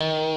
you